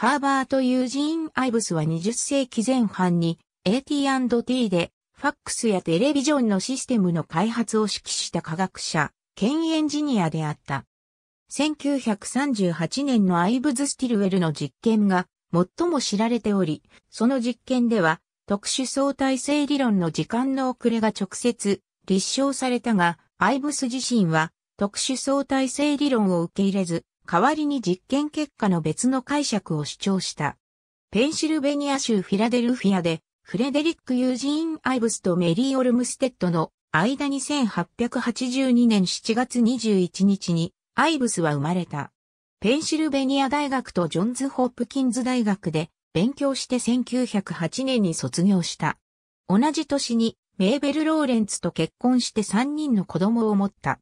ハーバート・ユージーン・アイブスは20世紀前半に AT&T でファックスやテレビジョンのシステムの開発を指揮した科学者、兼エンジニアであった。1938年のアイブズ・スティルウェルの実験が最も知られており、その実験では特殊相対性理論の時間の遅れが直接立証されたが、アイブス自身は特殊相対性理論を受け入れず、代わりに実験結果の別の解釈を主張した。ペンシルベニア州フィラデルフィアで、フレデリック・ユージーン・アイブスとメリー・オルムステッドの間に1882年7月21日にアイブスは生まれた。ペンシルベニア大学とジョンズ・ホップキンズ大学で勉強して1908年に卒業した。同じ年にメーベル・ローレンツと結婚して3人の子供を持った。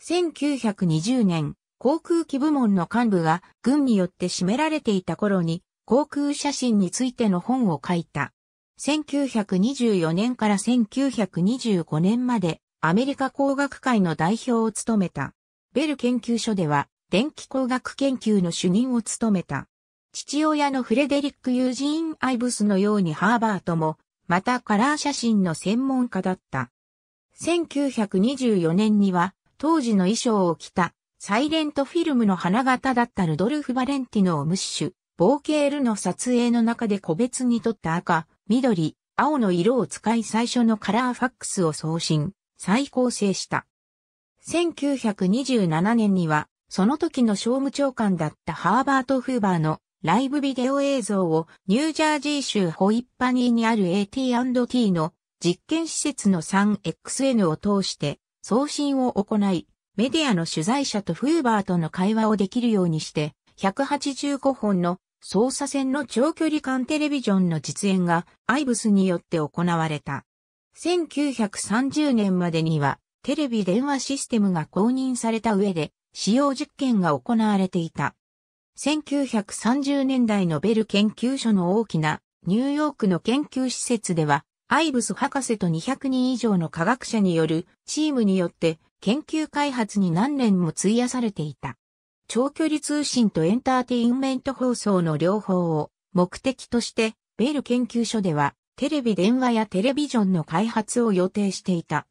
1920年、航空機部門の幹部が軍によって占められていた頃に航空写真についての本を書いた。1924年から1925年までアメリカ工学会の代表を務めた。ベル研究所では電気工学研究の主任を務めた。父親のフレデリック・ユージーン・アイブスのようにハーバートも、またカラー写真の専門家だった。1924年には、当時の衣装を着た、サイレントフィルムの花形だったルドルフ・バレンティノをムッシュ、ボーケールの撮影の中で個別に撮った赤、緑、青の色を使い最初のカラーファックスを送信、再構成した。1927年には、その時の商務長官だったハーバート・フーバーのライブビデオ映像をニュージャージー州ホイッパニーにある AT&T の実験施設の 3XN を通して送信を行い、メディアの取材者とフーバーとの会話をできるようにして、185本の操作線の長距離間テレビジョンの実演がアイブスによって行われた。1930年までにはテレビ電話システムが公認された上で使用実験が行われていた。1930年代のベル研究所の大きなニューヨークの研究施設では、アイブス博士と200人以上の科学者によるチームによって研究開発に何年も費やされていた。長距離通信とエンターテインメント放送の両方を目的として、ベル研究所ではテレビ電話やテレビジョンの開発を予定していた。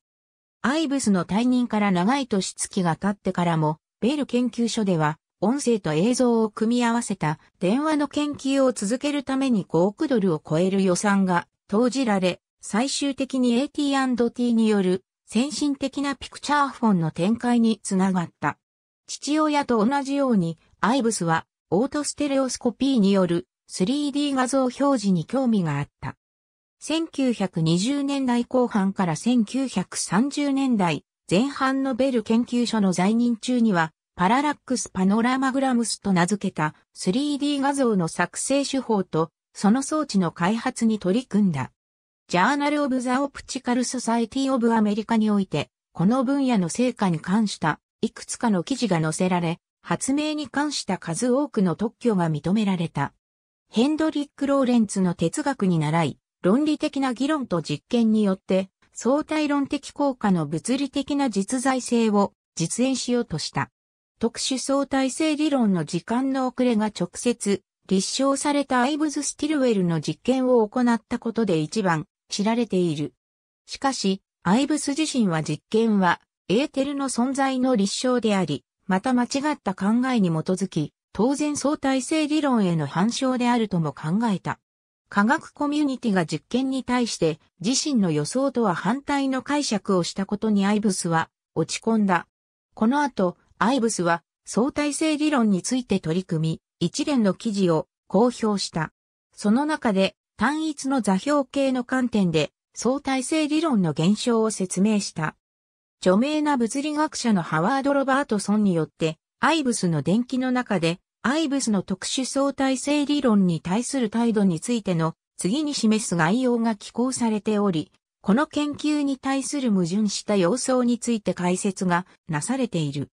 アイブスの退任から長い年月が経ってからも、ベル研究所では音声と映像を組み合わせた電話の研究を続けるために5億ドルを超える予算が投じられ、最終的に AT&T による先進的なピクチャーフォンの展開につながった。父親と同じように、アイブスはオートステレオスコピーによる 3D 画像表示に興味があった。1920年代後半から1930年代前半のベル研究所の在任中には、パララックスパノラマグラムスと名付けた 3D 画像の作成手法とその装置の開発に取り組んだ。ジャーナル・オブ・ザ・オプチカル・ソサイティ・オブ・アメリカにおいて、この分野の成果に関したいくつかの記事が載せられ、発明に関した数多くの特許が認められた。ヘンドリック・ローレンツの哲学に習い、論理的な議論と実験によって、相対論的効果の物理的な実在性を実演しようとした。特殊相対性理論の時間の遅れが直接立証されたアイブズ・スティルウェルの実験を行ったことで一番知られている。しかし、アイブス自身は実験はエーテルの存在の立証であり、また間違った考えに基づき、当然相対性理論への反証であるとも考えた。科学コミュニティが実験に対して自身の予想とは反対の解釈をしたことにアイブスは落ち込んだ。この後、アイブスは相対性理論について取り組み、一連の記事を公表した。その中で単一の座標系の観点で相対性理論の現象を説明した。著名な物理学者のハワード・ロバートソンによって、アイブスの電気の中で、アイブスの特殊相対性理論に対する態度についての次に示す概要が寄稿されており、この研究に対する矛盾した様相について解説がなされている。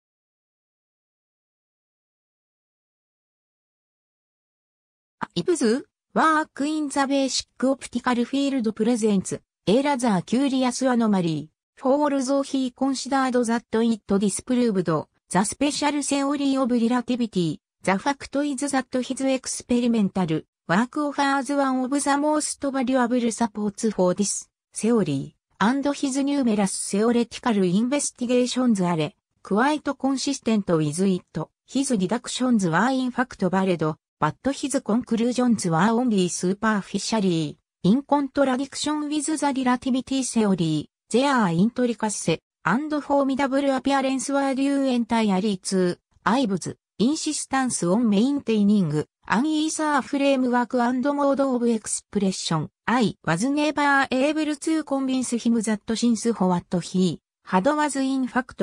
Ives' work in the basic optical field presents, a rather curious anomaly, for although he considered that it disproved, the special theory of relativity, the fact is that his experimental, work offers one of the most valuable supports for this, theory, and his numerous theoretical investigations are, quite consistent with it, his deductions were in fact valid, but his conclusions were only superficially, in contradiction with the relativity theory, their intricacy, and formidable appearance were due entirely to, Ives', insistence on maintaining, an ether framework and mode of expression, I, was never able to convince him that since what he had was in fact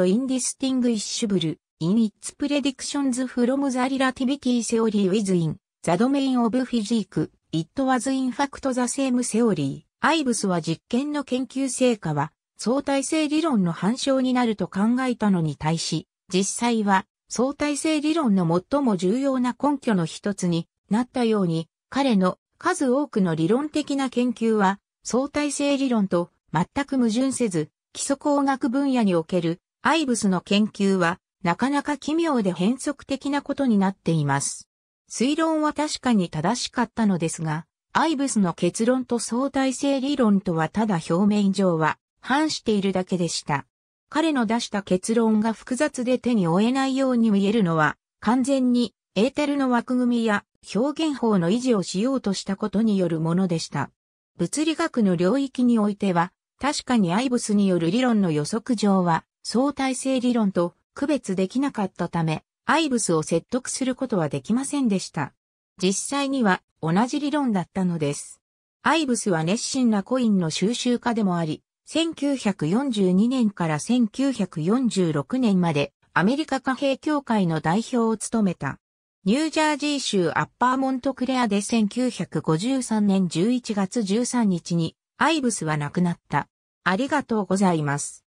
シュブル in its predictions from the relativity theory within the domain of physics, it was in fact the same theory. アイブスは実験の研究成果は相対性理論の反証になると考えたのに対し、実際は相対性理論の最も重要な根拠の一つになったように、彼の数多くの理論的な研究は相対性理論と全く矛盾せず、基礎工学分野におけるアイブスの研究はなかなか奇妙で変則的なことになっています。推論は確かに正しかったのですが、アイブスの結論と相対性理論とはただ表面上は反しているだけでした。彼の出した結論が複雑で手に負えないように見えるのは、完全にエーテルの枠組みや表現法の維持をしようとしたことによるものでした。物理学の領域においては、確かにアイブスによる理論の予測上は、相対性理論と区別できなかったため、アイブスを説得することはできませんでした。実際には同じ理論だったのです。アイブスは熱心なコインの収集家でもあり、1942年から1946年までアメリカ貨幣協会の代表を務めた。ニュージャージー州アッパーモントクレアで1953年11月13日にアイブスは亡くなった。ありがとうございます。